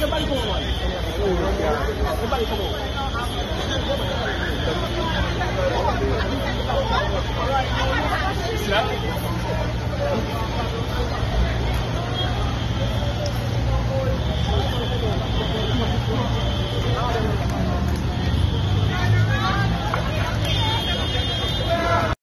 que es válido como válido. Es válido como válido.